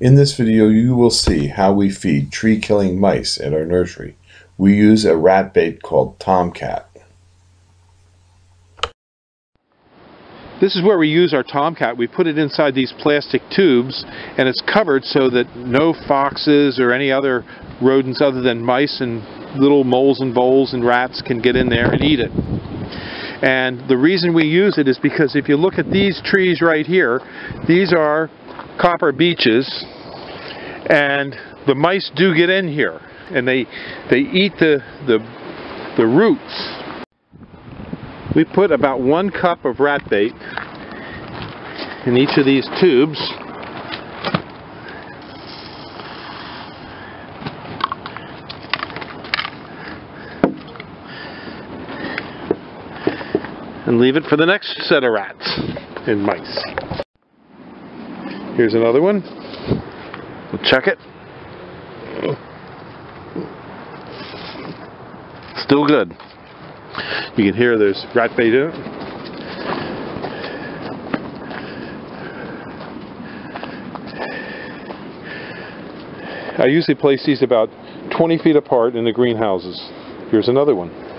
In this video you will see how we feed tree-killing mice at our nursery. We use a rat bait called Tomcat. This is where we use our Tomcat. We put it inside these plastic tubes and it's covered so that no foxes or any other rodents other than mice and little moles and voles and rats can get in there and eat it. And the reason we use it is because if you look at these trees right here, these are copper beeches and the mice do get in here and they they eat the the the roots. We put about one cup of rat bait in each of these tubes and leave it for the next set of rats and mice. Here's another one. We'll check it. Still good. You can hear there's rat bait in it. I usually place these about 20 feet apart in the greenhouses. Here's another one.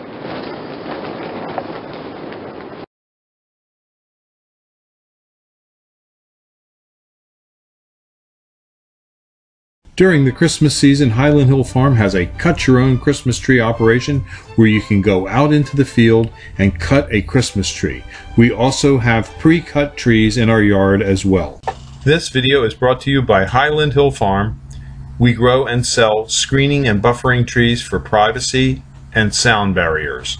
During the Christmas season, Highland Hill Farm has a cut your own Christmas tree operation where you can go out into the field and cut a Christmas tree. We also have pre-cut trees in our yard as well. This video is brought to you by Highland Hill Farm. We grow and sell screening and buffering trees for privacy and sound barriers.